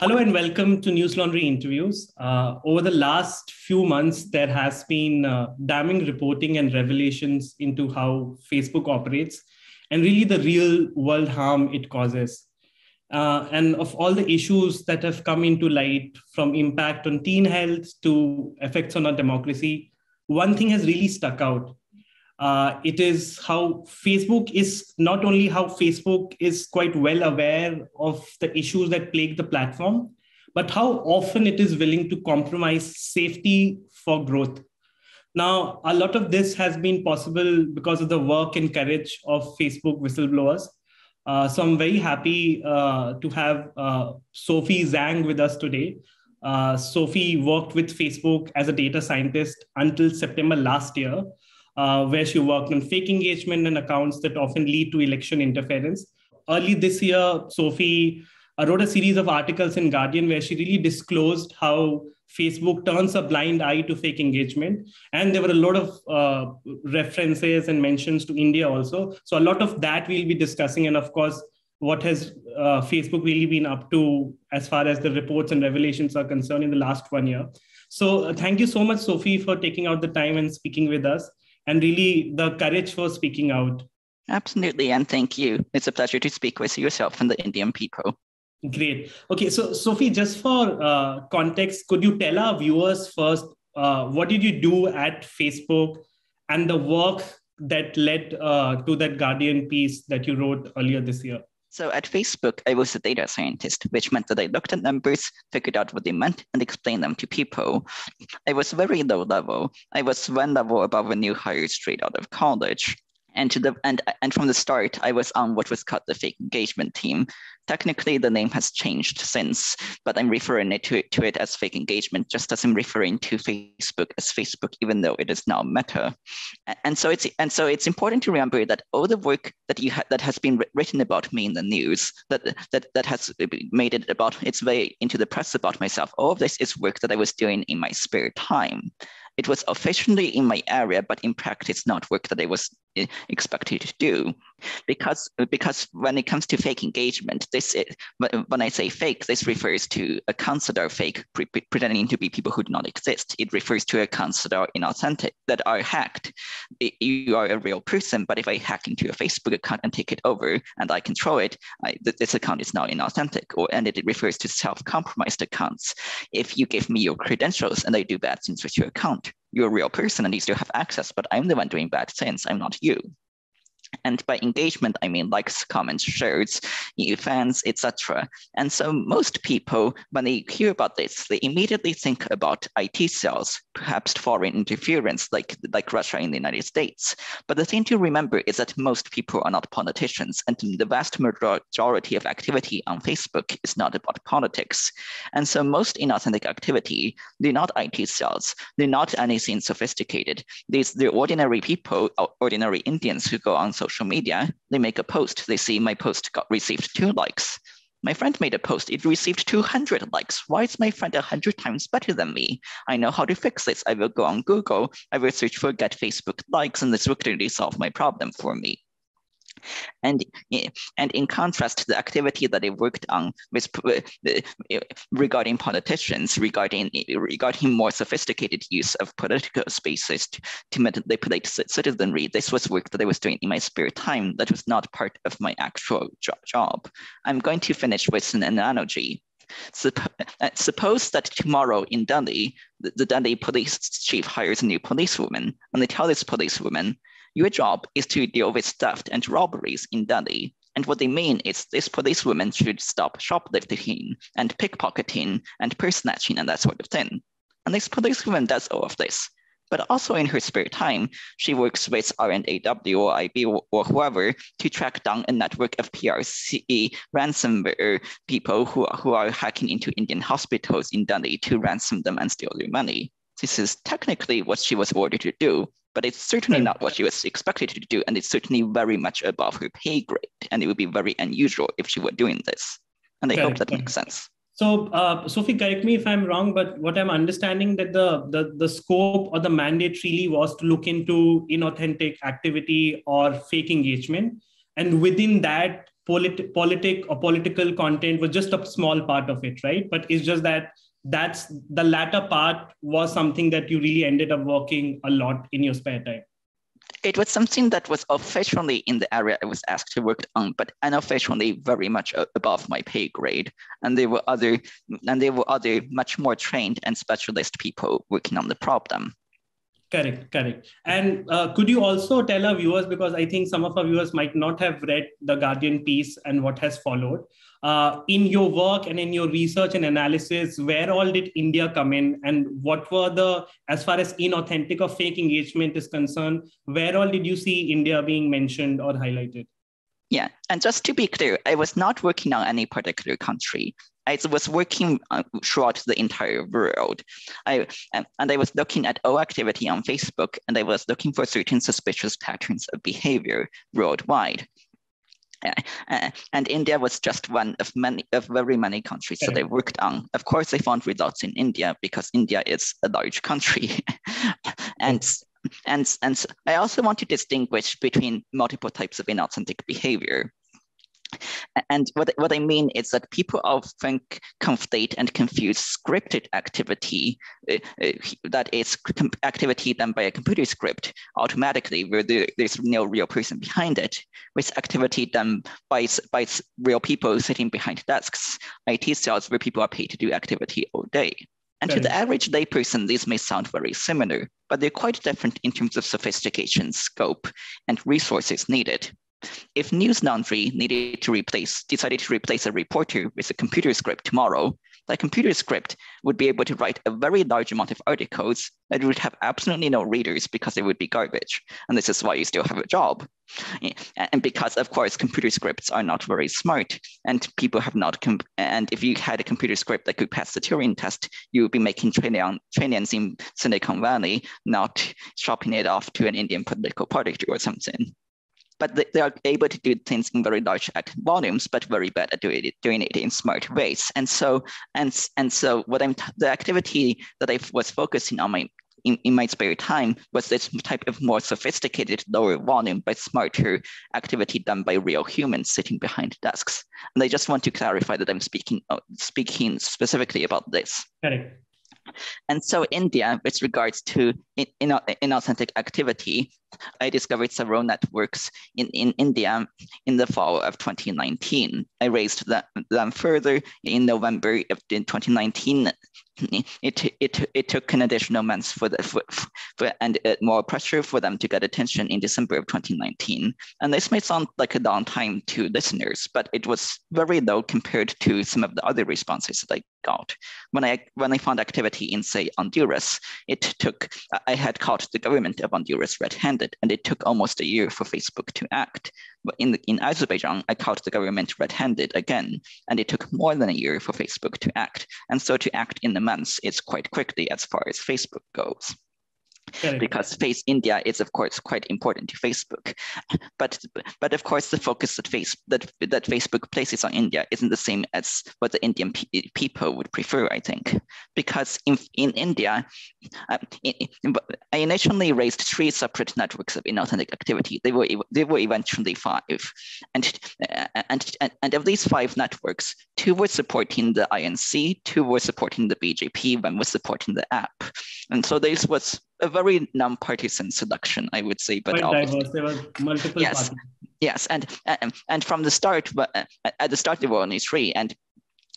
Hello and welcome to Newslaundry interviews. Uh, over the last few months, there has been uh, damning reporting and revelations into how Facebook operates and really the real world harm it causes. Uh, and of all the issues that have come into light from impact on teen health to effects on our democracy, one thing has really stuck out. Uh, it is how Facebook is not only how Facebook is quite well aware of the issues that plague the platform, but how often it is willing to compromise safety for growth. Now, a lot of this has been possible because of the work and courage of Facebook whistleblowers. Uh, so I'm very happy uh, to have uh, Sophie Zhang with us today. Uh, Sophie worked with Facebook as a data scientist until September last year, uh, where she worked on fake engagement and accounts that often lead to election interference. Early this year, Sophie uh, wrote a series of articles in Guardian where she really disclosed how Facebook turns a blind eye to fake engagement. And there were a lot of uh, references and mentions to India also. So a lot of that we'll be discussing. And of course, what has uh, Facebook really been up to as far as the reports and revelations are concerned in the last one year. So uh, thank you so much, Sophie, for taking out the time and speaking with us and really the courage for speaking out. Absolutely. And thank you. It's a pleasure to speak with yourself and the Indian people. Great. Okay, so Sophie, just for uh, context, could you tell our viewers first uh, what did you do at Facebook and the work that led uh, to that Guardian piece that you wrote earlier this year? So at Facebook, I was a data scientist, which meant that I looked at numbers, figured out what they meant, and explained them to people. I was very low level. I was one level above a new hire straight out of college and to the and and from the start i was on what was called the fake engagement team. Technically the name has changed since but i'm referring it to, to it as fake engagement just as i'm referring to facebook as facebook even though it is now meta. And so it's and so it's important to remember that all the work that you ha- that has been written about me in the news that that that has made it about its way into the press about myself all of this is work that i was doing in my spare time. It was officially in my area, but in practice, not work that I was expected to do. Because, because when it comes to fake engagement, this is, when I say fake, this refers to accounts that are fake, pre- pretending to be people who do not exist. It refers to accounts that are inauthentic, that are hacked. You are a real person, but if I hack into your Facebook account and take it over and I control it, I, this account is now inauthentic, or and it refers to self-compromised accounts. If you give me your credentials and I do bad things with your account, you're a real person and you still have access, but I'm the one doing bad things. I'm not you. And by engagement, I mean likes, comments, shares, fans, etc. And so most people, when they hear about this, they immediately think about IT cells, perhaps foreign interference like, like Russia in the United States. But the thing to remember is that most people are not politicians, and the vast majority of activity on Facebook is not about politics. And so most inauthentic activity, they're not IT cells, they're not anything sophisticated. These, they're ordinary people, ordinary Indians who go on social media, they make a post, they see my post got received two likes. My friend made a post, it received 200 likes. Why is my friend 100 times better than me? I know how to fix this. I will go on Google, I will search for get Facebook likes, and this will clearly solve my problem for me. And, and in contrast, to the activity that I worked on with, uh, regarding politicians, regarding, regarding more sophisticated use of political spaces to, to manipulate citizenry, this was work that I was doing in my spare time that was not part of my actual jo job. I'm going to finish with an analogy. Uh, suppose that tomorrow in Delhi, the, the Delhi police chief hires a new policewoman, and they tell this policewoman, your job is to deal with theft and robberies in Delhi. And what they mean is this policewoman should stop shoplifting and pickpocketing and purse snatching and that sort of thing. And this policewoman does all of this. But also in her spare time, she works with R&AW or IB or, whoever to track down a network of PRC ransomware people who, who are hacking into Indian hospitals in Delhi to ransom them and steal their money. This is technically what she was ordered to do, but it's certainly not what she was expected to do. And it's certainly very much above her pay grade. And it would be very unusual if she were doing this. And I hope that makes sense. So, uh, Sophie, correct me if I'm wrong, but what I'm understanding that the, the the scope or the mandate really was to look into inauthentic activity or fake engagement, and within that, polit- politic or political content was just a small part of it, right? But it's just that that's the latter part was something that you really ended up working a lot in your spare time. It was something that was officially in the area I was asked to work on, but unofficially very much above my pay grade. And there were other, and there were other much more trained and specialist people working on the problem. Correct, correct. And uh, could you also tell our viewers, because I think some of our viewers might not have read the Guardian piece and what has followed, uh, in your work and in your research and analysis, where all did India come in and what were the, as far as inauthentic or fake engagement is concerned, where all did you see India being mentioned or highlighted? Yeah, and just to be clear, I was not working on any particular country. I was working uh, throughout the entire world. I, and I was looking at all activity on Facebook, and I was looking for certain suspicious patterns of behavior worldwide. Uh, and India was just one of many of very many countries that they worked on. Of course, they found results in India because India is a large country, and and, and I also want to distinguish between multiple types of inauthentic behavior. And what, what I mean is that people often conflate and confuse scripted activity, uh, uh, that is activity done by a computer script automatically, where there, there's no real person behind it, with activity done by, by real people sitting behind desks, IT cells where people are paid to do activity all day. And to the average layperson, these may sound very similar, but they're quite different in terms of sophistication, scope, and resources needed. If Newslaundry needed to replace, decided to replace a reporter with a computer script tomorrow, that computer script would be able to write a very large amount of articles that would have absolutely no readers because it would be garbage. And this is why you still have a job. And because, of course, computer scripts are not very smart and people have not, and if you had a computer script that could pass the Turing test, you would be making trillion, trillions in Silicon Valley, not shopping it off to an Indian political party or something but they, are able to do things in very large volumes, but very bad at doing it, doing it in smart ways. And so, and, and so what I'm, the activity that I was focusing on my in, in my spare time was this type of more sophisticated, lower volume, but smarter activity done by real humans sitting behind desks. And I just want to clarify that I'm speaking uh, speaking specifically about this. Correct. And so India, with regards to in, in, inauthentic activity, I discovered several networks in, in India in the fall of 2019. I raised them, them further in November of 2019 it, it, it took an additional months for the for, for, and uh, more pressure for them to get attention in December of 2019. And this may sound like a long time to listeners, but it was very low compared to some of the other responses that I got. When I when I found activity in say Honduras, it took I had caught the government of Honduras red-handed, and it took almost a year for Facebook to act. But in the, in Azerbaijan, I caught the government red-handed again, and it took more than a year for Facebook to act. And so to act in the months is quite quickly as far as Facebook goes because face India is of course quite important to Facebook, but but of course the focus that face that that Facebook places on India isn't the same as what the Indian pe people would prefer, I think, because in in India, uh, in, I initially raised three separate networks of inauthentic activity. They were they were eventually five, and uh, and and, and of these five networks, two were supporting the INC, two were supporting the BJP, one was supporting the AAP, and so this was a very non-partisan selection, I would say. But. There were multiple yes, parties. Yes, and, and and from the start, at the start there were only three, and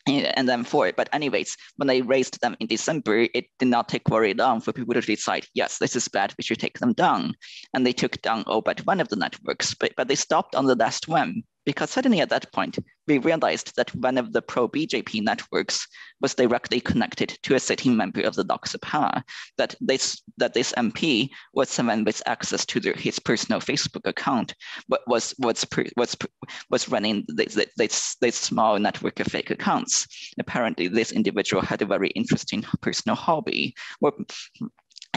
and then four. But anyways, when I raised them in December, it did not take very long for people to decide, yes, this is bad, we should take them down. And they took down all but one of the networks, but, but they stopped on the last one because suddenly at that point, we realized that one of the pro-BJP networks was directly connected to a sitting member of the Lok Sabha, that this, that this MP was someone with access to their, his personal Facebook account, but was, was, was, was running this, this, this small network of fake accounts. Apparently, this individual had a very interesting personal hobby,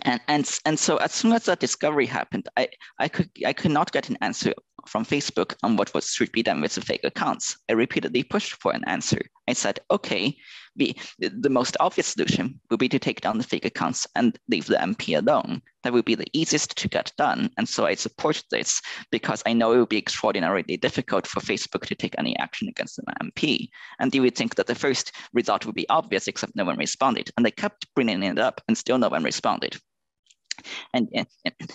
and, and, and so as soon as that discovery happened, I, I, could, I could not get an answer from Facebook on what was should be done with the fake accounts. I repeatedly pushed for an answer. I said, okay, the, the most obvious solution would be to take down the fake accounts and leave the MP alone. That would be the easiest to get done. And so I support this because I know it would be extraordinarily difficult for Facebook to take any action against the MP. And you would think that the first result would be obvious, except no one responded. And they kept bringing it up and still no one responded. And,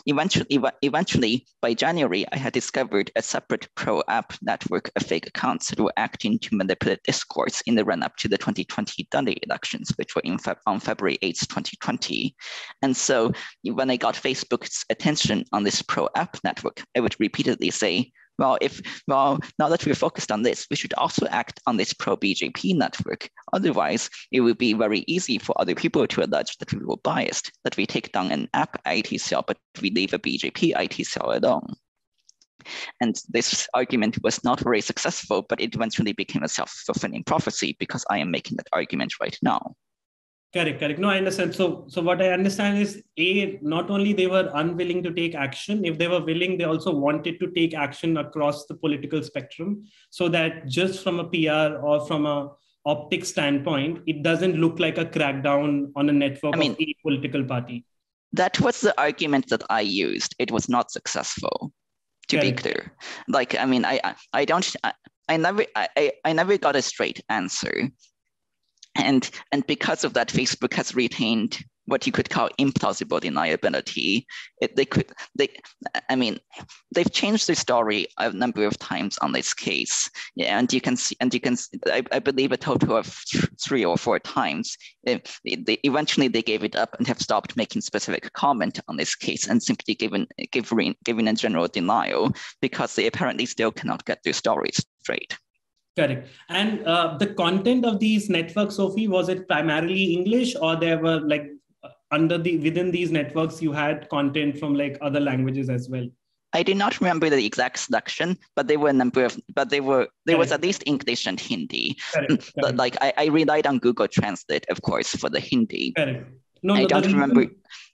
eventually, eventually, by January, I had discovered a separate pro AAP network of fake accounts that were acting to manipulate discourse in the run up to the 2020 Delhi elections, which were in Fe- on February 8, 2020. And so when I got Facebook's attention on this pro AAP network, I would repeatedly say, well, if well, now that we're focused on this, we should also act on this pro-BJP network. Otherwise, it would be very easy for other people to allege that we were biased, that we take down an AAP IT cell, but we leave a BJP IT cell alone. And this argument was not very successful, but it eventually became a self-fulfilling prophecy because I am making that argument right now. Correct, correct. No, I understand. So, so what I understand is, a not only they were unwilling to take action. If they were willing, they also wanted to take action across the political spectrum, so that just from a PR or from a optic standpoint, it doesn't look like a crackdown on a network I mean, of a political party. That was the argument that I used. It was not successful, to correct. be clear. Like, I mean, I, I don't, I, I never, I, I never got a straight answer and, and because of that, Facebook has retained what you could call implausible deniability. It, they could, they, I mean, they've changed the story a number of times on this case. Yeah, and you can see, and you can, I, I believe a total of three or four times. It, they, eventually, they gave it up and have stopped making specific comment on this case and simply given, given, given a general denial because they apparently still cannot get their stories straight. Correct. And uh, the content of these networks, Sophie, was it primarily English or there were like under the within these networks you had content from like other languages as well? I do not remember the exact selection, but there were a number of, but there were there Correct. was at least English and Hindi. Correct. But like I, I relied on Google Translate, of course, for the Hindi. Correct. No, I no, don't remember.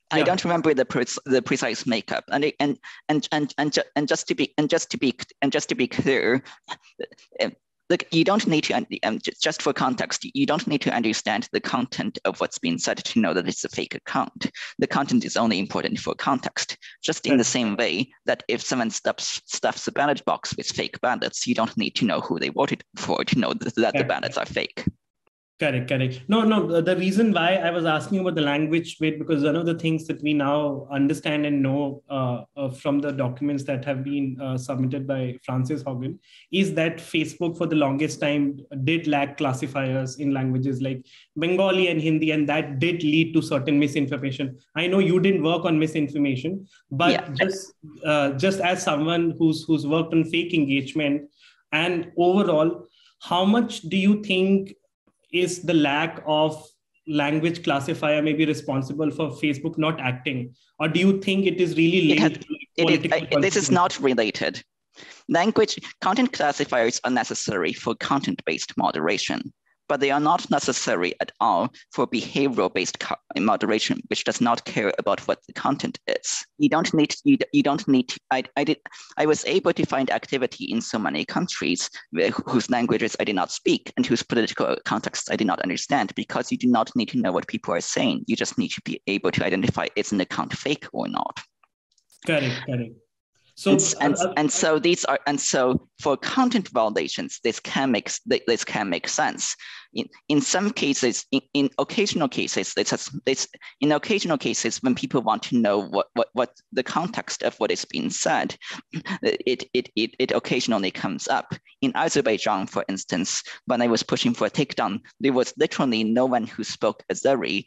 I don't remember the pre- the precise makeup, and it, and and and and, ju- and just to be and just to be and just to be clear, look, you don't need to, um, just for context, you don't need to understand the content of what's being said to know that it's a fake account. The content is only important for context. Just in the same way that if someone stuffs, stuffs a ballot box with fake ballots, you don't need to know who they voted for to know that, that the ballots are fake. Correct, correct. No, no. The reason why I was asking about the language bit because one of the things that we now understand and know uh, uh, from the documents that have been uh, submitted by Frances Haugen is that Facebook, for the longest time, did lack classifiers in languages like Bengali and Hindi, and that did lead to certain misinformation. I know you didn't work on misinformation, but yeah. just uh, just as someone who's who's worked on fake engagement and overall, how much do you think is the lack of language classifier maybe responsible for Facebook not acting? Or do you think it is really linked it, it, it, uh, this is not related. Language content classifiers are necessary for content-based moderation but they are not necessary at all for behavioral-based moderation, which does not care about what the content is. You don't need you, you don't need. I I did I was able to find activity in so many countries whose languages I did not speak and whose political contexts I did not understand because you do not need to know what people are saying. You just need to be able to identify is an account fake or not. Correct. Correct. So and, and, uh, and, so these are and so for content validations, this can make this can make sense. In, in some cases, in, in occasional cases, this has, this in occasional cases when people want to know what, what, what the context of what is being said, it, it, it, it occasionally comes up. In Azerbaijan, for instance, when I was pushing for a takedown, there was literally no one who spoke Azeri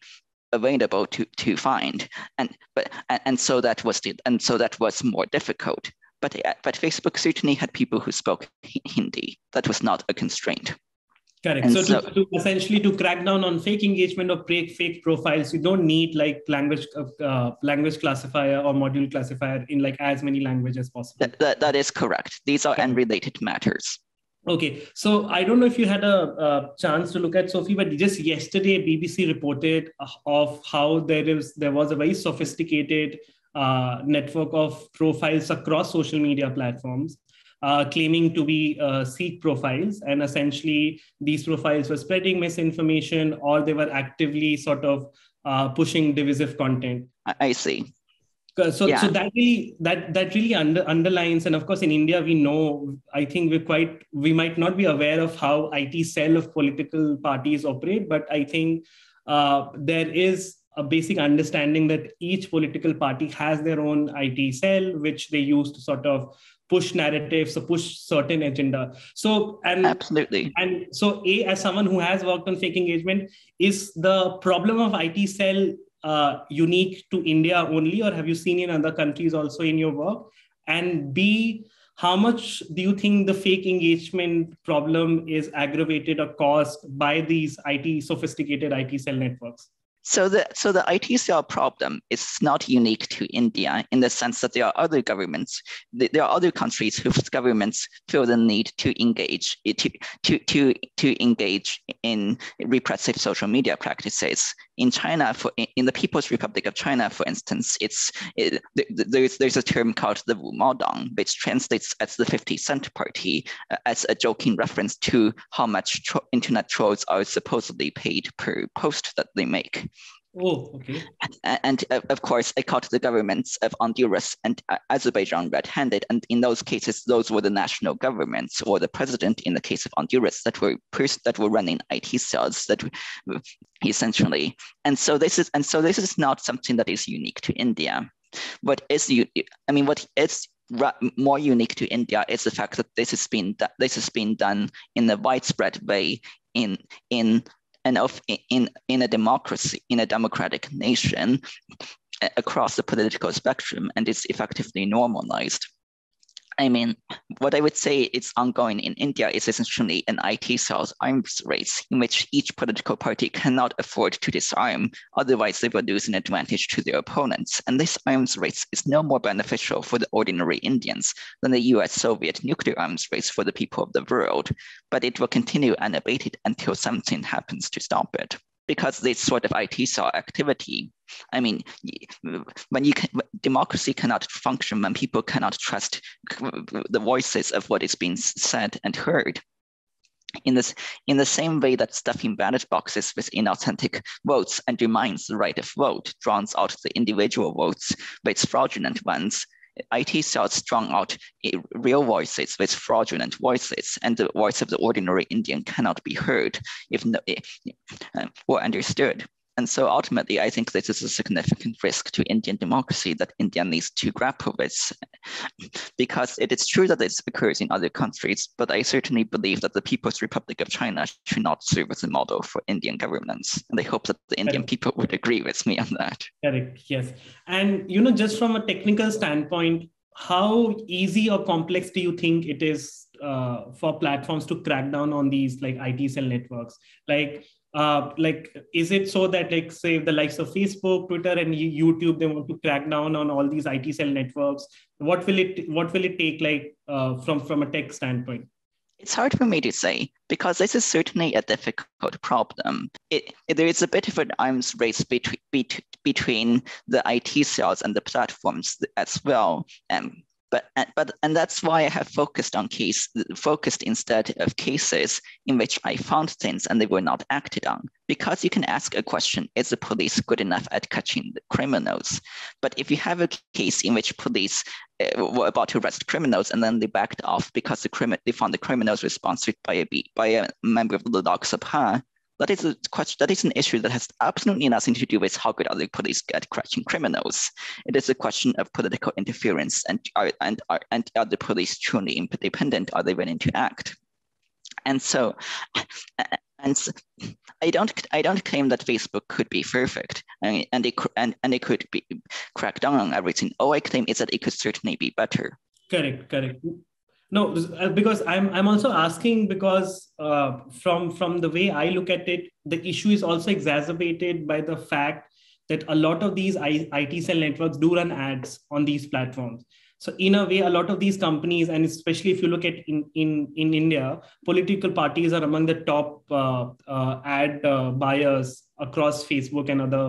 available to, to find. And but and so that was the, and so that was more difficult. But but Facebook certainly had people who spoke Hindi. That was not a constraint. Correct. So, so to, to, essentially to crack down on fake engagement or fake fake profiles, you don't need like language uh, language classifier or module classifier in like as many languages as possible. That, that, that is correct. These are okay. unrelated matters. Okay, so I don't know if you had a, a, chance to look at Sophie, but just yesterday BBC reported of how there is there was a very sophisticated uh, network of profiles across social media platforms, uh, claiming to be uh, Sikh profiles. And essentially, these profiles were spreading misinformation or they were actively sort of uh, pushing divisive content. I see. So, yeah. so that really that that really under, underlines, and of course, in India, we know. I think we're quite. We might not be aware of how IT cell of political parties operate, but I think uh, there is a basic understanding that each political party has their own IT cell, which they use to sort of push narratives or push certain agenda. So and absolutely. And so, a as someone who has worked on fake engagement, is the problem of IT cell uh, unique to India only, or have you seen in other countries also in your work? And B, how much do you think the fake engagement problem is aggravated or caused by these IT sophisticated IT cell networks? So the so the IT cell problem is not unique to India in the sense that there are other governments, there are other countries whose governments feel the need to engage to to to, to engage in repressive social media practices. In China, for in the People's Republic of China, for instance, it's it, there's there's a term called the Wu Mao Dang, which translates as the 50 Cent Party, uh, as a joking reference to how much tro- internet trolls are supposedly paid per post that they make. Oh, okay. And, uh, of course, it caught the governments of Honduras and uh, Azerbaijan red-handed. And in those cases, those were the national governments or the president in the case of Honduras that were that were running IT cells that essentially. And so this is and so this is not something that is unique to India. What is you? I mean, what is more unique to India is the fact that this has been this has been done in a widespread way in in and of in, in a democracy, in a democratic nation across the political spectrum, and it's effectively normalized. I mean, what I would say is ongoing in India is essentially an IT cells arms race in which each political party cannot afford to disarm, otherwise they will lose an advantage to their opponents. And this arms race is no more beneficial for the ordinary Indians than the US Soviet nuclear arms race for the people of the world, but it will continue unabated until something happens to stop it because this sort of IT cell activity, I mean, when you can, democracy cannot function when people cannot trust the voices of what is being said and heard. In this, in the same way that stuffing ballot boxes with inauthentic votes undermines the right of vote, drowns out the individual votes with fraudulent ones, IT cells drown out real voices with fraudulent voices, and the voice of the ordinary Indian cannot be heard if no, eh, eh, or understood. And so ultimately, I think this is a significant risk to Indian democracy that India needs to grapple with. because it is true that this occurs in other countries, but I certainly believe that the People's Republic of China should not serve as a model for Indian governance. And I hope that the Indian people would agree with me on that. Correct, yes. And, you know, just from a technical standpoint, how easy or complex do you think it is uh, for platforms to crack down on these like IT cell networks? Like, uh, like is it so that like say the likes of facebook twitter and youtube they want to crack down on all these it cell networks what will it what will it take like uh, from from a tech standpoint it's hard for me to say because this is certainly a difficult problem. It, there is a bit of an arms race between, between the IT cells and the platforms as well. Um, but but and that's why I have focused on case focused instead of cases in which I found things and they were not acted on. Because you can ask a question: Is the police good enough at catching the criminals? But if you have a case in which police uh, were about to arrest criminals and then they backed off because the crimi- they found the criminals were by a by a member of the Lok Sabha, that is a question. That is an issue that has absolutely nothing to do with how good are the police at catching criminals. It is a question of political interference, and are and are and are the police truly independent? Are they willing to act? And so, uh, and so, I don't I don't claim that Facebook could be perfect, and and it and, and it could be crack down on everything. All I claim is that it could certainly be better. Correct, correct no uh, because i'm i'm also asking because uh, from from the way i look at it the issue is also exacerbated by the fact that a lot of these it cell networks do run ads on these platforms. So in a way a lot of these companies and especially if you look at in in, in india political parties are among the top uh, uh, ad uh, buyers across facebook and other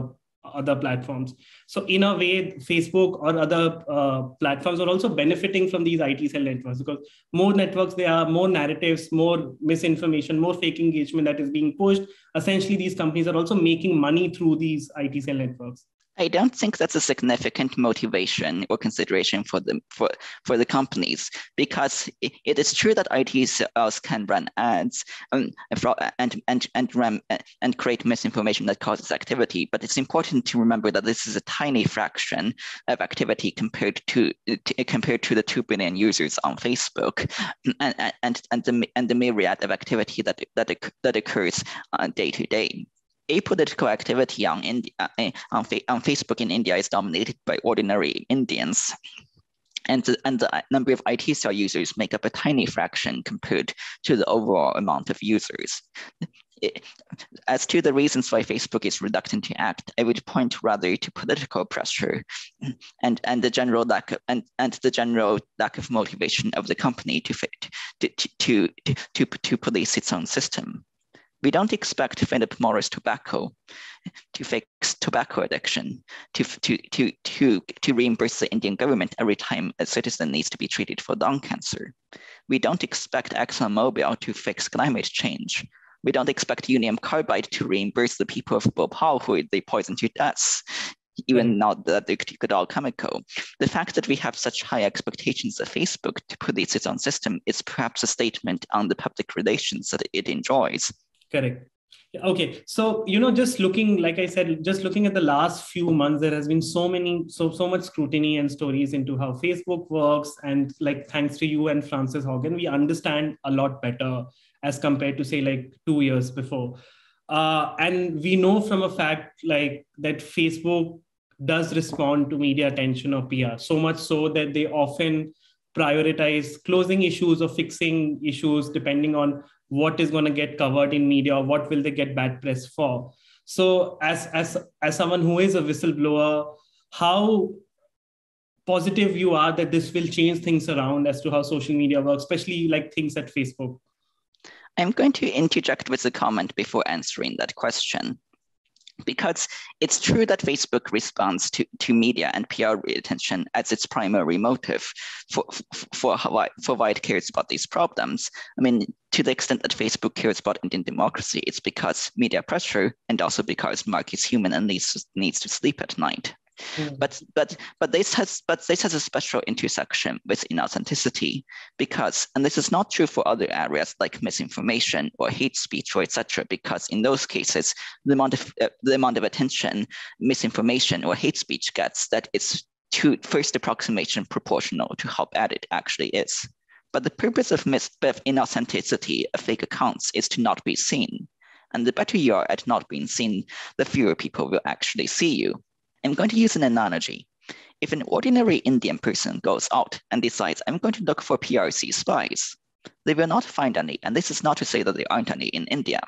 other platforms. So in a way, Facebook or other uh, platforms are also benefiting from these IT cell networks because more networks, there are more narratives, more misinformation, more fake engagement that is being pushed. Essentially, these companies are also making money through these IT cell networks. I don't think that's a significant motivation or consideration for the for, for the companies because it, it is true that IT cells can run ads and and and and run, and create misinformation that causes activity. But it's important to remember that this is a tiny fraction of activity compared to, to compared to the two billion users on Facebook, and and and the and the myriad of activity that that that occurs uh, day to day apolitical activity on, India, uh, eh, on, on Facebook in India is dominated by ordinary Indians. And the, and the number of IT cell users make up a tiny fraction compared to the overall amount of users. It, as to the reasons why Facebook is reluctant to act, I would point rather to political pressure and, and the general lack of, and, and the general lack of motivation of the company to, to, to, to, to, to police its own system. We don't expect Philip Morris Tobacco to fix tobacco addiction, to, to, to, to, to reimburse the Indian government every time a citizen needs to be treated for lung cancer. We don't expect ExxonMobil to fix climate change. We don't expect Union Carbide to reimburse the people of Bhopal who they poisoned to death even hmm. now that they could all chemical. The fact that we have such high expectations of Facebook to police its own system is perhaps a statement on the public relations that it enjoys. Correct. Okay. So, you know, just looking, like I said, just looking at the last few months, there has been so many, so, so much scrutiny and stories into how Facebook works. And like, thanks to you and Frances Haugen we understand a lot better as compared to say like two years before. Uh, and we know from a fact like that Facebook does respond to media attention or PR so much so that they often prioritize closing issues or fixing issues depending on what is going to get covered in media or what will they get bad press for. So as as as someone who is a whistleblower how positive you are that this will change things around as to how social media works especially like things at facebook? I'm going to interject with a comment before answering that question because it's true that Facebook responds to, to media and PR attention as its primary motive for, for, for, why it cares about these problems. I mean, to the extent that Facebook cares about Indian democracy, it's because media pressure and also because Mark is human and needs, needs to sleep at night. Mm. But but but this has but this has a special intersection with inauthenticity because and this is not true for other areas like misinformation or hate speech or etc. Because in those cases, the amount of uh, the amount of attention misinformation or hate speech gets that is to first approximation proportional to how bad it actually is. But the purpose of, mis- of inauthenticity of fake accounts is to not be seen. And the better you are at not being seen, the fewer people will actually see you. I'm going to use an analogy. If an ordinary Indian person goes out and decides, I'm going to look for PRC spies, they will not find any. And this is not to say that there aren't any in India.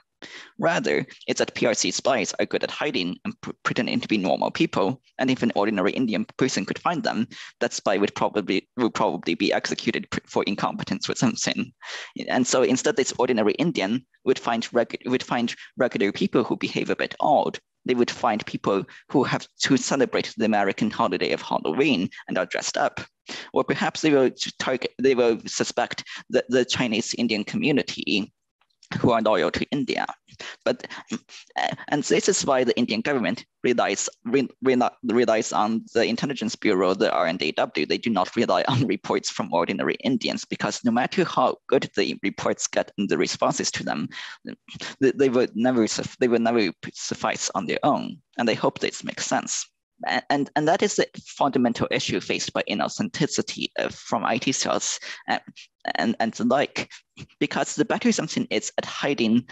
Rather, it's that PRC spies are good at hiding and pr- pretending to be normal people. And if an ordinary Indian person could find them, that spy would probably would probably be executed for incompetence or something. And so instead, this ordinary Indian would find would find regular people who behave a bit odd they would find people who have to celebrate the American holiday of Halloween and are dressed up. Or perhaps they will target, they will suspect the, the Chinese Indian community who are loyal to India. But uh, and this is why the Indian government relies re, re, relies on the intelligence bureau, the R&AW. They do not rely on reports from ordinary Indians because no matter how good the reports get and the responses to them, they, they would never they would never suffice on their own. And I hope this makes sense and, and that is the fundamental issue faced by inauthenticity uh, from IT cells and, and, and the like, because the better something is at hiding,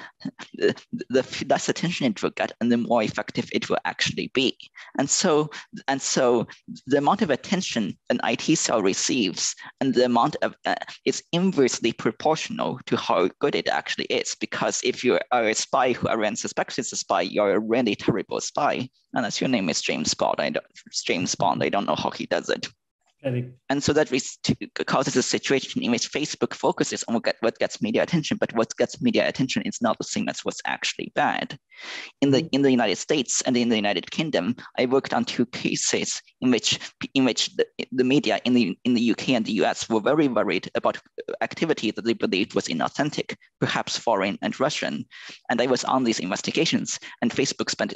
the, the less attention it will get and the more effective it will actually be. And so, and so the amount of attention an IT cell receives and the amount of uh, is inversely proportional to how good it actually is. Because if you are a spy who everyone suspects is a spy, you're a really terrible spy. Unless your name is James Bond, I don't, James Bond, I don't know how he does it. And so that causes a situation in which Facebook focuses on what, gets media attention, but what gets media attention is not the same as what's actually bad. In the mm-hmm. in the United States and in the United Kingdom, I worked on two cases in which in which the, the media in the in the UK and the US were very worried about activity that they believed was inauthentic, perhaps foreign and Russian. And I was on these investigations, and Facebook spent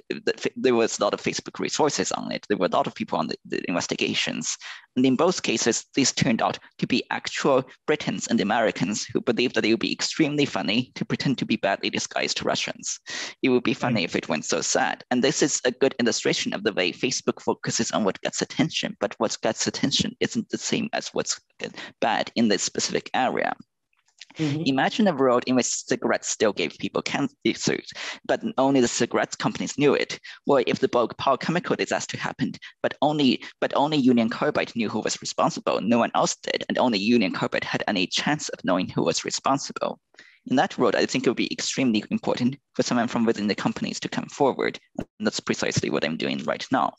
there was a lot of Facebook resources on it. There were a lot of people on the, the investigations, and in both cases, these turned out to be actual Britons and Americans who believed that it would be extremely funny to pretend to be badly disguised Russians. It would be funny if it went so sad. And this is a good illustration of the way Facebook focuses on what gets attention, but what gets attention isn't the same as what's bad in this specific area. Mm-hmm. Imagine a world in which cigarettes still gave people cancer, but only the cigarette companies knew it. Or if the Bhopal chemical disaster happened, but only but only Union Carbide knew who was responsible, no one else did, and only Union Carbide had any chance of knowing who was responsible. In that world, I think it would be extremely important for someone from within the companies to come forward. And that's precisely what I'm doing right now.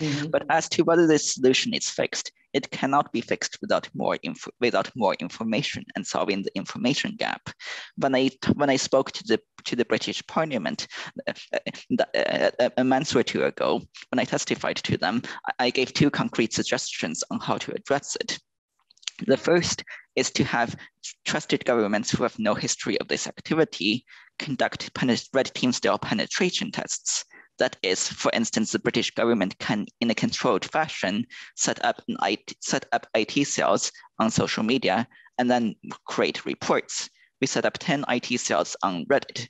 Mm-hmm. But as to whether this solution is fixed, it cannot be fixed without more info, without more information and solving the information gap. When I when I spoke to the to the British Parliament uh, uh, a month or two ago, when I testified to them, I gave two concrete suggestions on how to address it. The first is to have trusted governments who have no history of this activity conduct red team style penetration tests that is, for instance, the British government can, in a controlled fashion, set up IT, set up IT cells on social media and then create reports. We set up 10 IT cells on Reddit.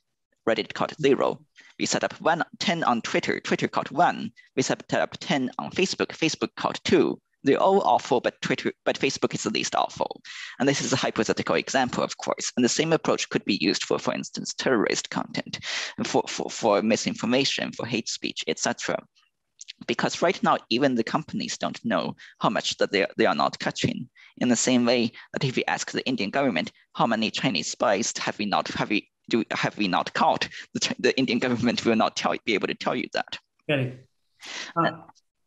Reddit called zero. We set up one, 10 on Twitter. Twitter called one. We set up 10 on Facebook. Facebook called two they're all awful, but Twitter, but Facebook is the least awful. And this is a hypothetical example, of course. And the same approach could be used for, for instance, terrorist content, for, for, for misinformation, for hate speech, etc. Because right now, even the companies don't know how much that they, they are not catching. In the same way that if you ask the Indian government, how many Chinese spies have we not have we do have we not caught? The, the Indian government will not tell be able to tell you that. Okay. Uh,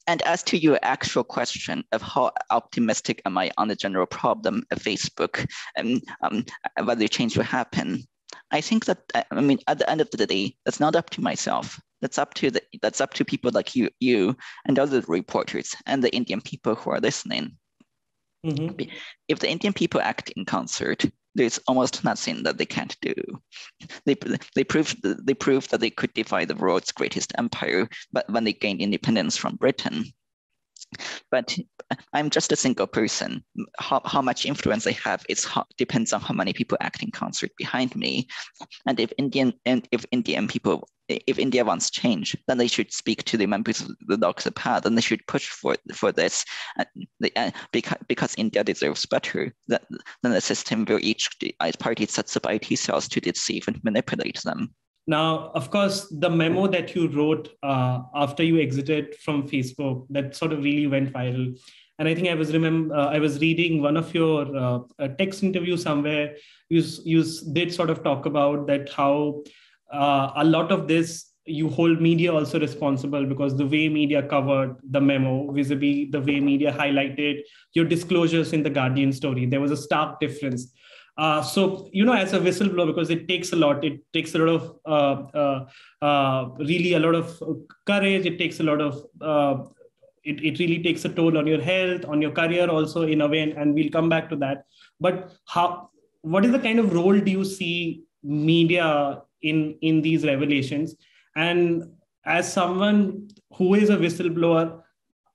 and as to your actual question of how optimistic am I on the general problem of Facebook and um, whether change will happen, I think that I mean at the end of the day, that's not up to myself. That's up to the that's up to people like you, you and other reporters and the Indian people who are listening. Mm-hmm. If the Indian people act in concert, there's almost nothing that they can't do. They, they, proved, they proved that they could defy the world's greatest empire but when they gained independence from Britain. But I'm just a single person. How, how much influence I have is how, depends on how many people act in concert behind me. And if Indian and if Indian people if India wants change, then they should speak to the members of the Lok Sabha, then they should push for, for this uh, uh, because, because India deserves better than, than a system where each party sets up IT cells to deceive and manipulate them. Now, of course, the memo that you wrote uh, after you exited from Facebook that sort of really went viral. And I think I was remember uh, I was reading one of your uh, text interview somewhere. You you did sort of talk about that how uh, a lot of this you hold media also responsible because the way media covered the memo vis-a-vis the way media highlighted your disclosures in the guardian story. There was a stark difference. Uh, so you know as a whistleblower because it takes a lot it takes a lot of uh, uh, uh really a lot of courage it takes a lot of uh, it, it really takes a toll on your health on your career also in a way and, and we'll come back to that. But how what is the kind of role do you see media in in these revelations. And as someone who is a whistleblower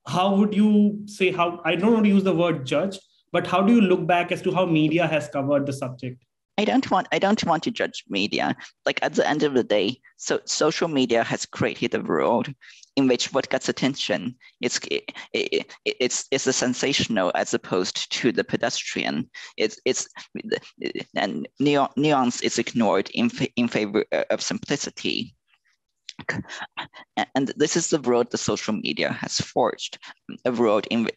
how would you say how i don't want to use the word judge but how do you look back as to how media has covered the subject? I don't want I don't want to judge media. Like at the end of the day, so social media has created a world in which what gets attention is it, it, it's it's the sensational as opposed to the pedestrian. It's it's and nuance is ignored in in favor uh, of simplicity. And this is the world the social media has forged, a world in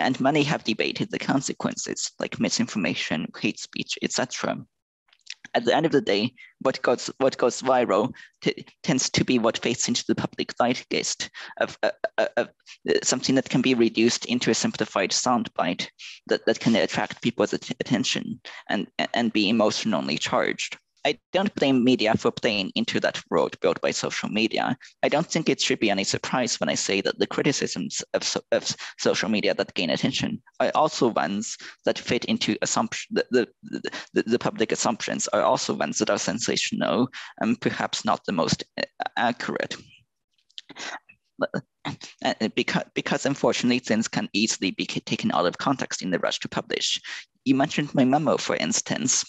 and many have debated the consequences like misinformation, hate speech, etc at the end of the day, what goes what goes viral t- tends to be what fades into the public zeitgeist of, uh, uh, of uh, something that can be reduced into a simplified soundbite that, that can attract people's attention and and be emotionally charged. I don't blame media for playing into that world built by social media. I don't think it should be any surprise when I say that the criticisms of, so, of social media that gain attention are also ones that fit into assumption. The, the, the, the public assumptions are also ones that are sensational and perhaps not the most uh, accurate. Because, because unfortunately things can easily be taken out of context in the rush to publish. You mentioned my memo, for instance.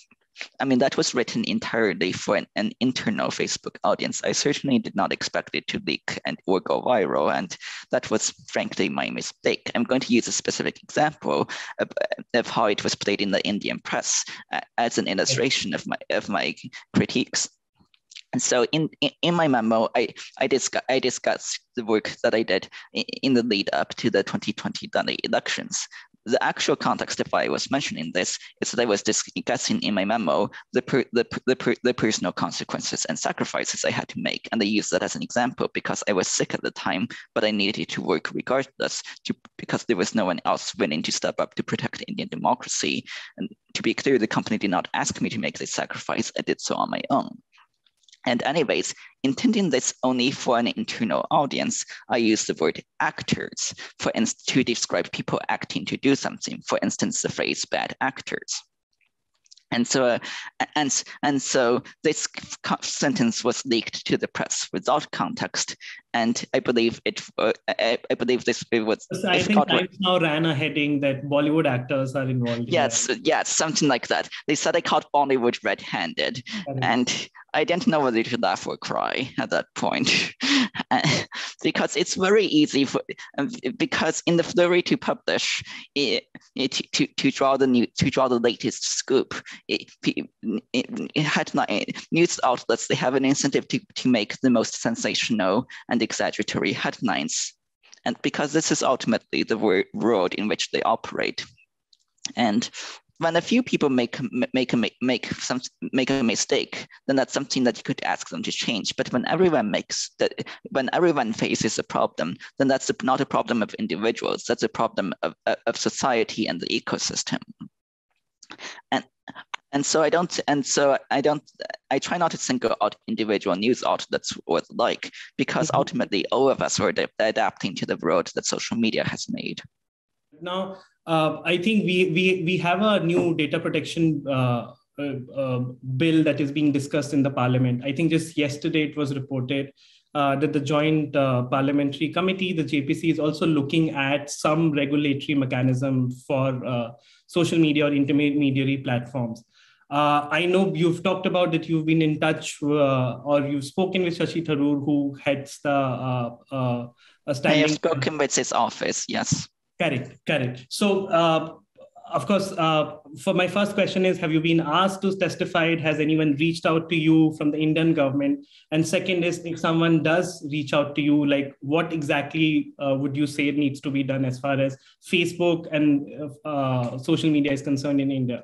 I mean, that was written entirely for an, an, internal Facebook audience. I certainly did not expect it to leak and or go viral, and that was frankly my mistake. I'm going to use a specific example of, of how it was played in the Indian press uh, as an illustration of my of my critiques. And so in, in, in, my memo, I, I, discuss, I discussed the work that I did in, in the lead up to the 2020 Delhi elections the actual context if I was mentioning this is that I was discussing in my memo the, per, the, the, the personal consequences and sacrifices I had to make. And I used that as an example because I was sick at the time, but I needed to work regardless to, because there was no one else willing to step up to protect Indian democracy. And to be clear, the company did not ask me to make this sacrifice. I did so on my own. And anyways, intending this only for an internal audience, I use the word actors for instance, to describe people acting to do something. For instance, the phrase bad actors. And so, uh, and, and so this sentence was leaked to the press without context. And I believe it, uh, I, I, believe this it was. I think Times now ran a heading that Bollywood actors are involved. Yes, in yes, something like that. They said I caught Bollywood red-handed, and I didn't know whether to laugh or cry at that point, because it's very easy for um, because in the flurry to publish, it, it, to, to draw the new to draw the latest scoop, it, it, it had news outlets they have an incentive to, to make the most sensational and exaggeratory headlines, and because this is ultimately the world in which they operate. And when a few people make make a make some make a mistake, then that's something that you could ask them to change. But when everyone makes that, when everyone faces a problem, then that's not a problem of individuals. That's a problem of, of society and the ecosystem. And and so I don't, and so I don't, I try not to single out individual news outlets or the like, because mm-hmm. ultimately all of us are adapting to the world that social media has made. Now, uh, I think we, we, we have a new data protection uh, uh, uh, bill that is being discussed in the parliament. I think just yesterday it was reported uh, that the Joint uh, Parliamentary Committee, the JPC, is also looking at some regulatory mechanism for social media or intermediary platforms. I know you've talked about that you've been in touch or you've spoken with Shashi Tharoor, who heads the standing. I have spoken with his office, yes. Correct, correct. So, uh, of course, uh, for my first question is, have you been asked to testify? Has anyone reached out to you from the Indian government? And second is, if someone does reach out to you, like what exactly uh, would you say needs to be done as far as Facebook and uh, social media is concerned in India?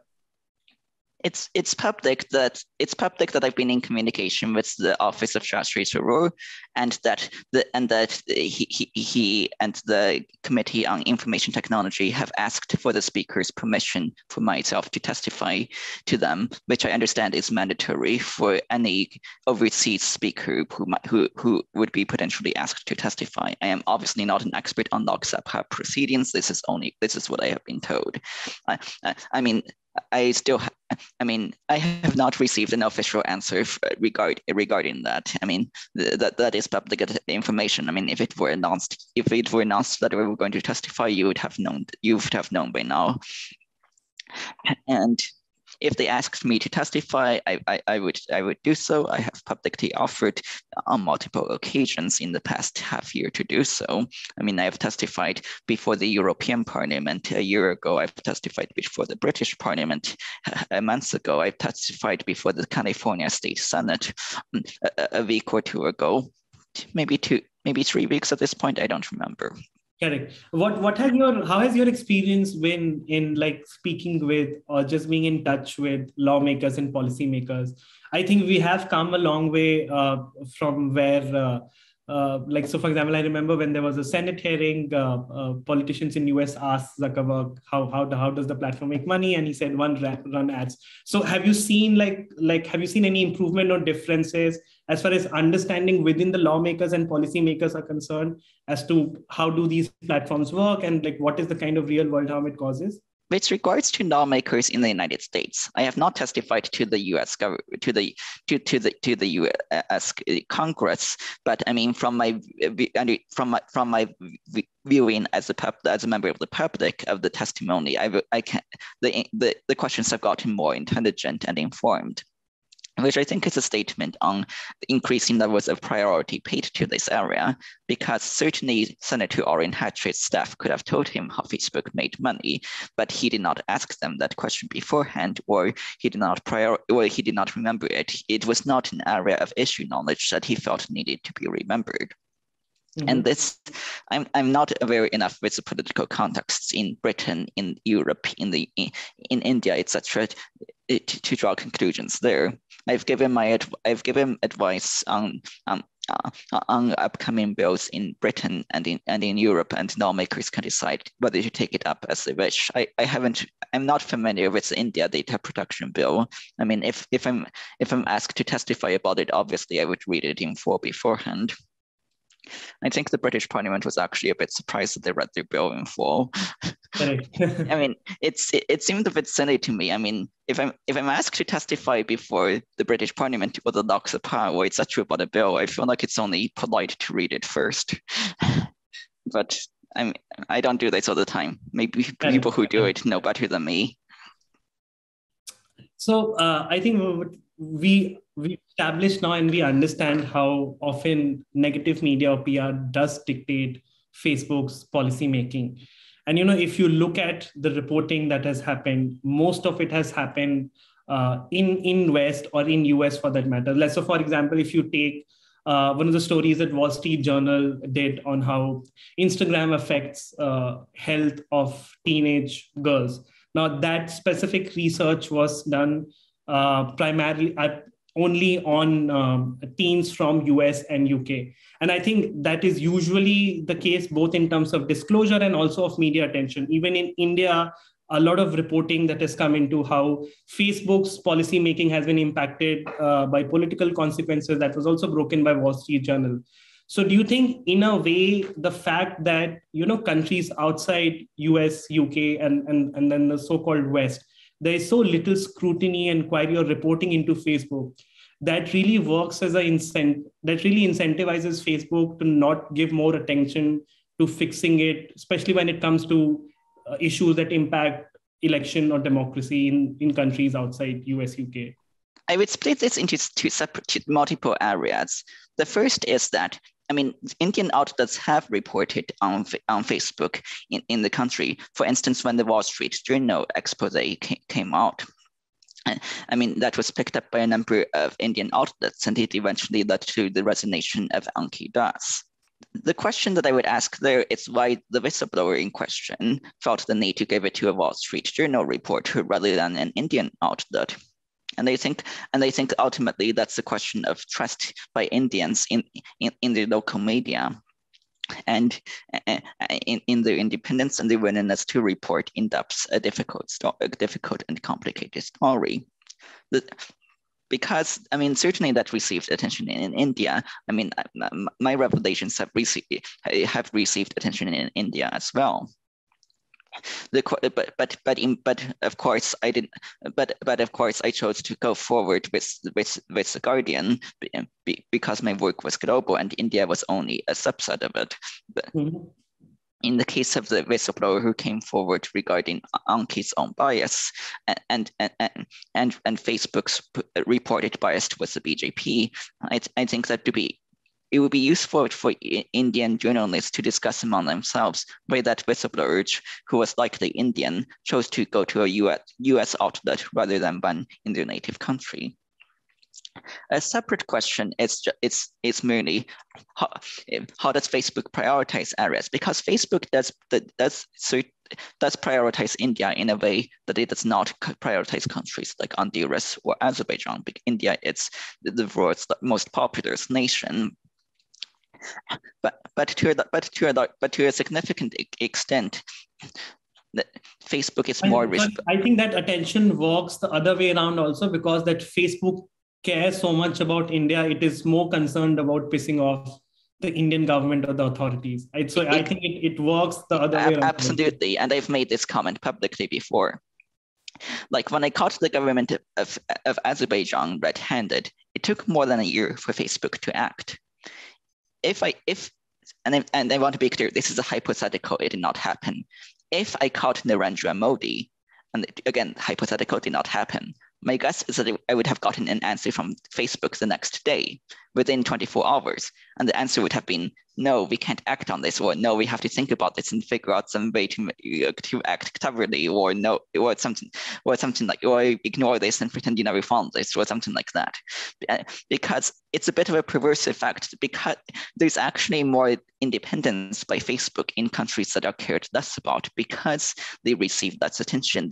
It's it's public that it's public that I've been in communication with the office of Shashi Tharoor and that the and that he, he he and the committee on information technology have asked for the speaker's permission for myself to testify to them, which I understand is mandatory for any overseas speaker who might, who who would be potentially asked to testify. I am obviously not an expert on Sabha proceedings. This is only this is what I have been told. I, I, I mean, I still, I mean, I have not received an official answer regard, regarding that. I mean, that that is public information. I mean, if it were announced, if it were announced that we were going to testify, you would have known. You would have known by now. And if they asked me to testify, I, I, I, would I would do so. I have publicly offered on multiple occasions in the past half year to do so. I mean, I have testified before the European Parliament a year ago. I've testified before the British Parliament a month ago. I've testified before the California State Senate a, a week or two ago. Maybe two, maybe three weeks at this point. I don't remember. Correct. What what has your how has your experience been in like speaking with or just being in touch with lawmakers and policymakers? I think we have come a long way uh, from where uh, uh, like so for example i remember when there was a senate hearing uh, uh, politicians in us asked zuckerberg how, how, how does the platform make money and he said one run ads so have you seen like like have you seen any improvement or differences as far as understanding within the lawmakers and policymakers are concerned as to how do these platforms work and like what is the kind of real world harm it causes with regards to lawmakers in the United States, I have not testified to the U.S. to the to, to the to the U.S. Uh, uh, Congress, but I mean from my from my from my viewing as a pub, as a member of the public of the testimony, I I can the the the questions have gotten more intelligent and informed which I think is a statement on the increasing levels of priority paid to this area, because certainly Senator Orrin Hatch's staff could have told him how Facebook made money, but he did not ask them that question beforehand, or he did not prior, or he did not remember it. It was not an area of issue knowledge that he felt needed to be remembered. Mm-hmm. And this, I'm, I'm not aware enough with the political contexts in Britain, in Europe, in the in India, etc., to, to draw conclusions there. I've given my I've given advice on um, uh, on upcoming bills in Britain and in and in Europe, and lawmakers can decide whether to take it up as they wish. I, I haven't I'm not familiar with the India data protection bill. I mean, if if I'm if I'm asked to testify about it, obviously I would read it in full beforehand. I think the British Parliament was actually a bit surprised that they read their bill in full. I mean, it's it, seemed a bit silly to me. I mean, if I'm if I'm asked to testify before the British Parliament with the locks of power, etc. about a bill, I feel like it's only polite to read it first. but I mean, I don't do this all the time. Maybe people who do it know better than me. So uh, I think we we established now and we understand how often negative media or PR does dictate Facebook's policy making. And you know, if you look at the reporting that has happened, most of it has happened uh, in in West or in US for that matter. Let's so, for example, if you take uh, one of the stories that Wall Street Journal did on how Instagram affects uh, health of teenage girls. Now, that specific research was done uh, primarily at, only on um, teens from US and UK. And I think that is usually the case both in terms of disclosure and also of media attention. Even in India, a lot of reporting that has come into how Facebook's policy making has been impacted uh, by political consequences that was also broken by Wall Street Journal. So do you think in a way the fact that you know countries outside US, UK and, and, and then the so-called West there is so little scrutiny and query or reporting into Facebook that really works as a incent that really incentivizes Facebook to not give more attention to fixing it, especially when it comes to uh, issues that impact election or democracy in, in countries outside US, UK. I would split this into two separate, multiple areas. The first is that I mean, Indian outlets have reported on, on Facebook in, in the country. For instance, when the Wall Street Journal expose came out, I mean, that was picked up by a number of Indian outlets, and it eventually led to the resignation of Ankhi Das. The question that I would ask there is why the whistleblower in question felt the need to give it to a Wall Street Journal reporter rather than an Indian outlet. And they think, and they think ultimately that's a question of trust by Indians in, in, in the local media and uh, in, in their independence and their willingness to report in depth a difficult, a difficult and complicated story. The, because I mean, certainly that received attention in, in India. I mean, my revelations have received have received attention in India as well the but but but in, but of course I didn't but but of course I chose to go forward with with with the Guardian because my work was global and India was only a subset of it. But mm-hmm. in the case of the whistleblower who came forward regarding Ankhi's own bias and and and and, and Facebook's reported bias was the BJP, I, I think that to be it would be useful for Indian journalists to discuss among themselves why that whistleblower, who was likely Indian, chose to go to a US, US outlet rather than one in their native country. A separate question is it's it's merely how, how does Facebook prioritize areas? Because Facebook does does so does prioritize India in a way that it does not prioritize countries like Honduras or Azerbaijan. India is the world's most populous nation, But but to a, but to a, but to a significant extent, that Facebook is more. I think that attention works the other way around also because that Facebook cares so much about India. It is more concerned about pissing off the Indian government or the authorities. So it, I think it, it works the other way around. Absolutely, and I've made this comment publicly before. Like when I caught the government of, of Azerbaijan red-handed, it took more than a year for Facebook to act. If I if and I, and I want to be clear, this is a hypothetical, it did not happen. If I caught Narendra Modi, and again, hypothetical did not happen, my guess is that I would have gotten an answer from Facebook the next day within 24 hours. And the answer would have been, no, we can't act on this, or no, we have to think about this and figure out some way to, uh, to act cleverly, or no, or something, or something like, or ignore this and pretend you never found this, or something like that. Uh, because it's a bit of a perverse effect, because there's actually more independence by Facebook in countries that are cared less about because they receive less attention.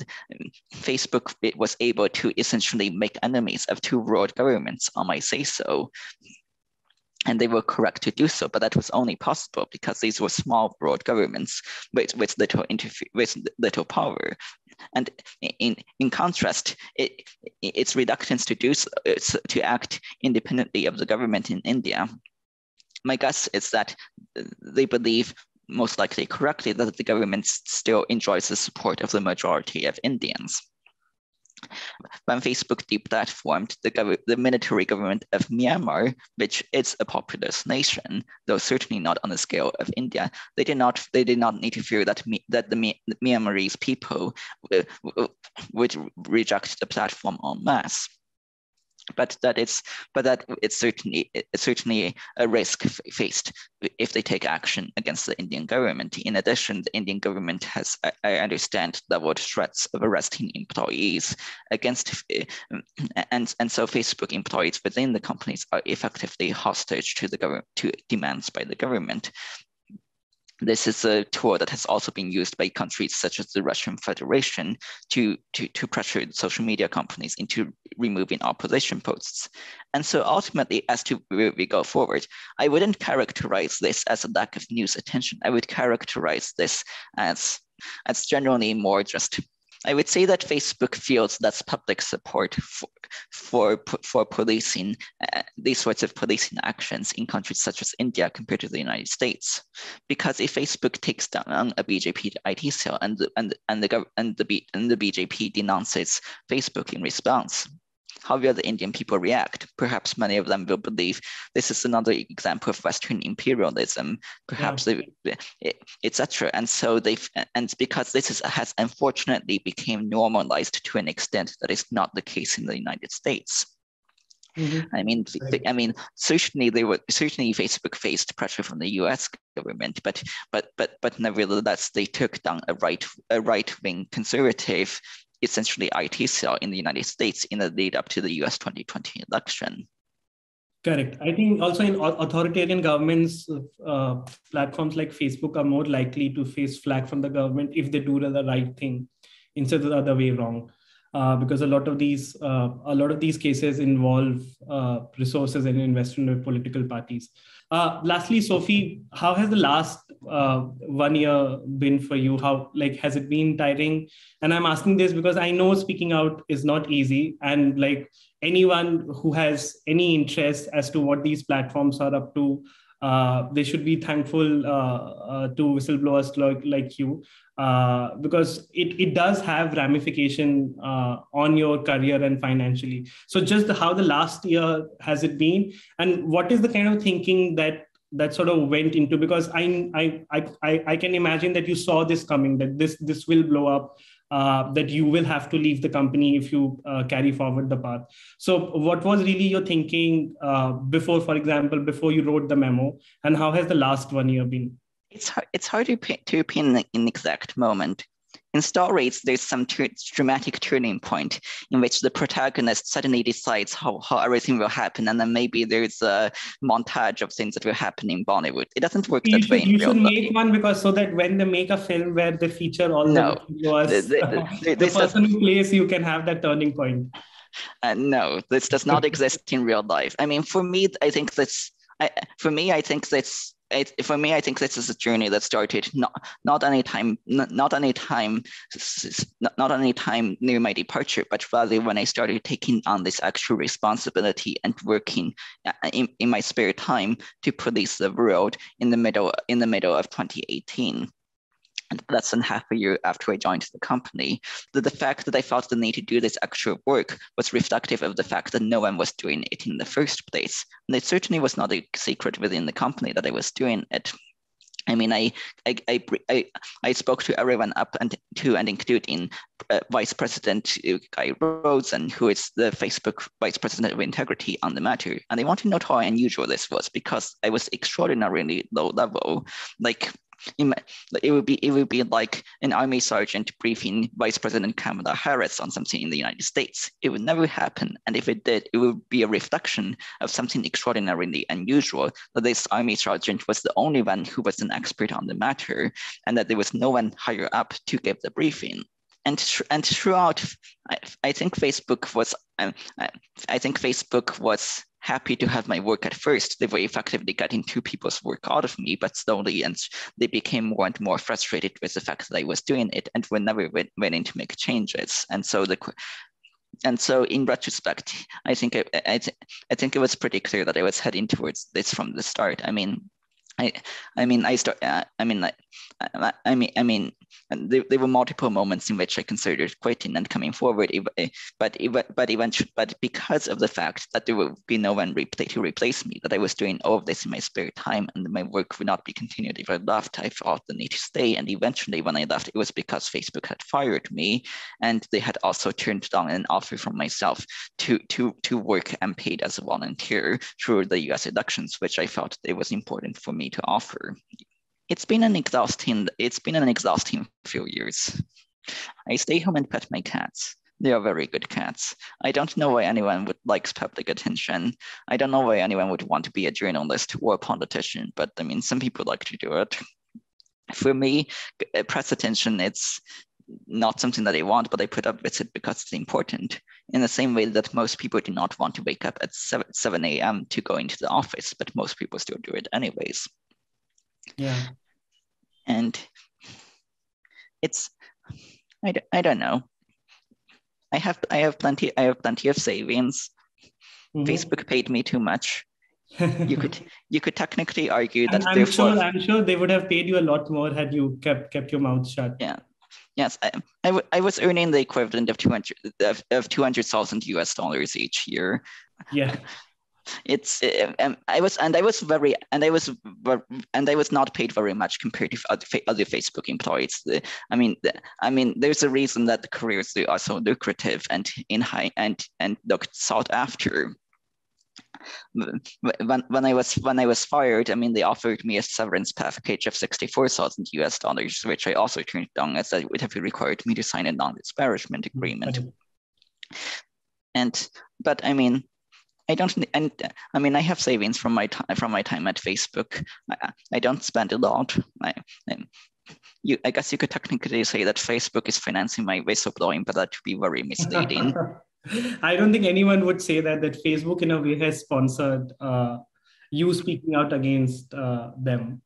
Facebook was able to essentially make enemies of two world governments, I might say so, and they were correct to do so, but that was only possible because these were small, broad governments with, with little interfe- with little power. And in, in contrast, it, its reluctance to do so, to act independently of the government in India, my guess is that they believe most likely correctly that the government still enjoys the support of the majority of Indians. When Facebook deplatformed the, the military government of Myanmar, which is a populous nation, though certainly not on the scale of India, they did not they did not need to fear that that the, the Myanmarese people uh, would reject the platform en masse but that it's but that it's certainly it's certainly a risk faced if they take action against the Indian government. In addition, the Indian government has, I understand, leveled threats of arresting employees against, eh, and and so Facebook employees within the companies are effectively hostage to the government to demands by the government. This is a tool that has also been used by countries such as the Russian Federation to, to, to pressure social media companies into removing opposition posts. And so ultimately, as to where we go forward, I wouldn't characterize this as a lack of news attention. I would characterize this as, as generally more just I would say that Facebook feels that's public support for for, for policing uh, these sorts of policing actions in countries such as India compared to the United States. Because if Facebook takes down a BJP IT cell and and and the and the and the BJP denounces Facebook in response, how will the Indian people react? Perhaps many of them will believe this is another example of Western imperialism, perhaps yeah. they, etc. And so they and because this is, has unfortunately became normalized to an extent that is not the case in the United States. Mm-hmm. I mean, I mean, certainly they were certainly Facebook faced pressure from the U.S. government, but but but but nevertheless they took down a right a right wing conservative essentially IT cell in the United States in the lead up to the US 2020 election. Correct. I think also in authoritarian governments, uh, platforms like Facebook are more likely to face flag from the government if they do the right thing instead of the other way wrong. Uh, because a lot of these uh, a lot of these cases involve uh, resources and investment of political parties. Uh, lastly, Sophie, how has the last uh, one year been for you? How like has it been tiring? And I'm asking this because I know speaking out is not easy, and like anyone who has any interest as to what these platforms are up to uh, they should be thankful uh, uh, to whistleblowers like, like you uh, because it, it does have ramification uh, on your career and financially so just the, how the last year has it been and what is the kind of thinking that that sort of went into because I, I i i can imagine that you saw this coming that this this will blow up uh, that you will have to leave the company if you uh, carry forward the path. So, what was really your thinking uh, before, for example, before you wrote the memo, and how has the last one year been? It's hard, it's hard to, pin, to pin an exact moment in stories, there's some dramatic turning point in which the protagonist suddenly decides how, how everything will happen, and then maybe there's a montage of things that will happen in Bollywood. It doesn't work you that should, way. you should make one because so that when they make a film where they feature all no, the was, the, the, the person who plays you can have that turning point. Uh, no, this does not exist in real life. I mean, for me, I think that's I, for me, I think that's it, for me, I think this is a journey that started not not any time not, not any time not, not any time near my departure, but rather when I started taking on this actual responsibility and working uh, in, in my spare time to police the world in the middle in the middle of 2018 and less than half a year after I joined the company, that the fact that I felt the need to do this extra work was reflective of the fact that no one was doing it in the first place. And it certainly was not a secret within the company that I was doing it. I mean, I, I, I, I, spoke to everyone up and to and including uh, Vice President Guy Rosen, who is the Facebook Vice President of Integrity on the matter. And they want to know how unusual this was because I was extraordinarily low level. Like it would be it would be like an army sergeant briefing Vice President Kamala Harris on something in the United States. It would never happen, and if it did, it would be a reflection of something extraordinarily unusual. That this army sergeant was the only one who was an expert on the matter, and that there was no one higher up to give the briefing. And, and throughout, I, I think Facebook was, um, I, I think Facebook was happy to have my work at first. They were effectively getting two people's work out of me, but slowly and they became more and more frustrated with the fact that I was doing it and were never willing to make changes. And so the and so in retrospect, I think I, I, I think it was pretty clear that I was heading towards this from the start. I mean, I, I mean, I start. Uh, I mean, like, I, I mean, I mean, there, there were multiple moments in which I considered quitting and coming forward, eh, but but eventually, but because of the fact that there would be no one to replace me, that I was doing all of this in my spare time, and my work would not be continued if I left, I felt the need to stay. And eventually, when I left, it was because Facebook had fired me, and they had also turned down an offer from myself to to to work and paid as a volunteer through the U.S. elections, which I felt it was important for me to offer. It's been an exhausting, it's been an exhausting few years. I stay home and pet my cats. They are very good cats. I don't know why anyone would like public attention. I don't know why anyone would want to be a journalist or a politician, but I mean, some people like to do it. For me, uh, press attention, it's not something that they want, but they put up with it because it's important. In the same way that most people do not want to wake up at 7, 7 a.m. to go into the office, but most people still do it anyways. Yeah. And it's, I, I don't know. I have I have plenty I have plenty of savings. Mm-hmm. Facebook paid me too much. you could you could technically argue that I'm sure I'm sure they would have paid you a lot more had you kept kept your mouth shut. Yeah, Yes, I, I, w- I was earning the equivalent of 200 of, of 200,000 US dollars each year. Yeah. It's um, I was and I was very and I was and I was not paid very much compared to other, other Facebook employees. I mean, I mean, there's a reason that the careers are so lucrative and in high and and looked sought after when, when I was when I was fired, I mean, they offered me a severance package of sixty four thousand US dollars, which I also turned down as that would have required me to sign a non disparagement mm-hmm. agreement. And but I mean, I don't and I mean I have savings from my time from my time at Facebook. I, I don't spend a lot. I, I, you, I guess you could technically say that Facebook is financing my whistleblowing, but that would be very misleading. I don't think anyone would say that that Facebook in a way has sponsored uh, you speaking out against uh, them.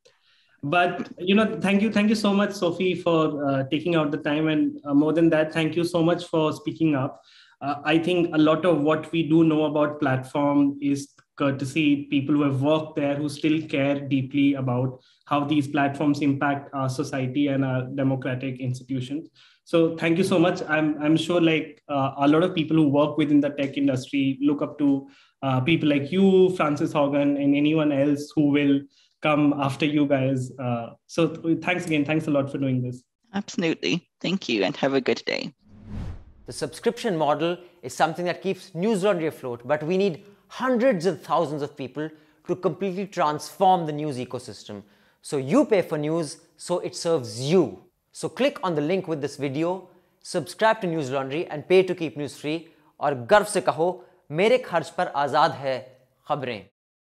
But you know, thank you, thank you so much, Sophie, for uh, taking out the time, and uh, more than that, thank you so much for speaking up. Uh, I think a lot of what we do know about platform is courtesy people who have worked there who still care deeply about how these platforms impact our society and our democratic institutions so thank you so much. I'm I'm sure like uh, a lot of people who work within the tech industry look up to uh, people like you, Frances Haugen, and anyone else who will come after you guys. Uh, so thanks again. Thanks a lot for doing this. Absolutely. Thank you, and have a good day. The subscription model is something that keeps Newslaundry afloat, but we need hundreds of thousands of people to completely transform the news ecosystem. So you pay for news, so it serves you. So click on the link with this video, subscribe to News Laundry and pay to keep news free और गर्व से कहो मेरे खर्च पर आज़ाद है खबरें